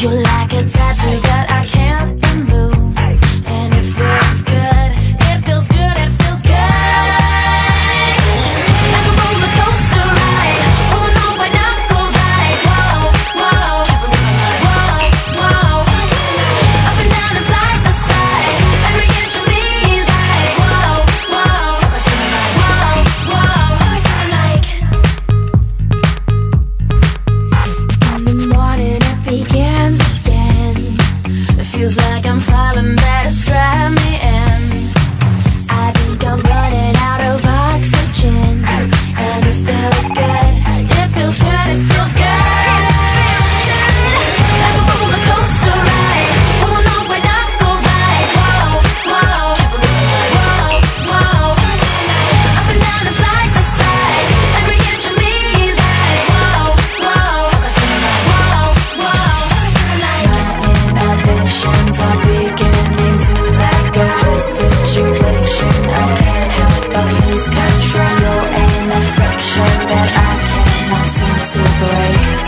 You're like a tattoo that telling that a strap me So bright.